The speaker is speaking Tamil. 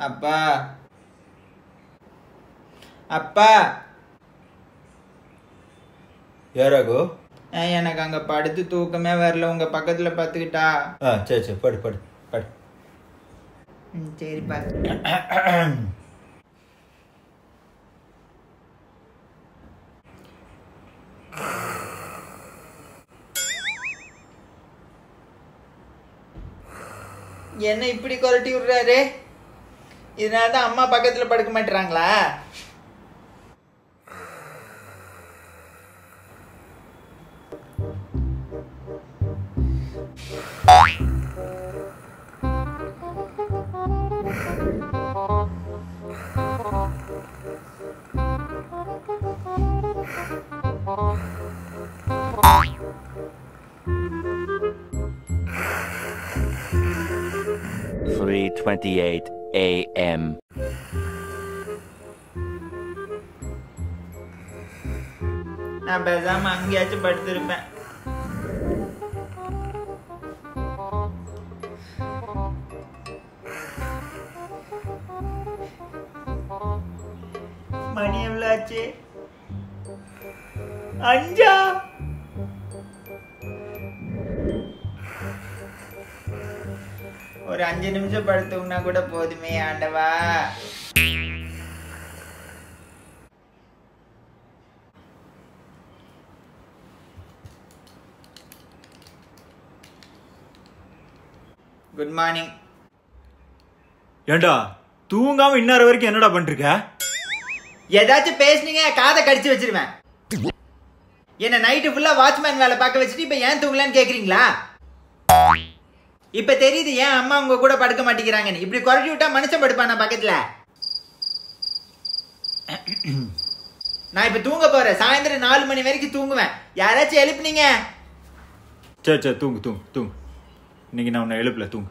அப்பா. அப்பா. யாராகோ எனக்கு அங்க படுத்து தூக்கமே வரல. உங்க பக்கத்துல பத்துக்கிட்டா ஆ சரி சரி. படு படு படு. ம், சரிப்பா என்ன இப்படி கொரட்டி விடுறாரு? இதனால தான் அம்மா பக்கத்தில் படுக்க மாட்டுறாங்களா Three twenty-eight a.m. நான் பேசாம அங்கேயாச்சும் படுத்திருப்பேன். மணி எவ்வளோ ஆச்சு? அஞ்சா? ஒரு அஞ்சு நிமிஷம் படுத்தோம்னா கூட போதுமே ஆண்டவா. குட் மார்னிங் ஏண்டா தூங்காம இன்னார வரைக்கும் என்னடா பண்ணிருக்க ஏதாச்சும் பேசுனீங்க காதை கடிச்சு வச்சிருவேன். என்ன நைட்டு ஃபுல்லா வாட்ச்மேன் வேலை பார்க்க வச்சுட்டு இப்ப ஏன் தூங்கலன்னு கேக்குறீங்களா? இப்ப தெரியுது ஏன் அம்மா உங்க கூட படுக்க மாட்டேங்கிறாங்கன்னு. இப்படி குறைச்சி விட்டா மனுஷன் படுப்பானா பக்கத்துல? நான் இப்ப தூங்க போறேன். சாயந்தரம் நாலு மணி வரைக்கும் தூங்குவேன். யாராச்சும் எழுப்புனீங்க? சரி சரி தூங்கு தூங்கு தூங்கு. இன்னைக்கு நான் உன்னை எழுப்பல தூங்கு.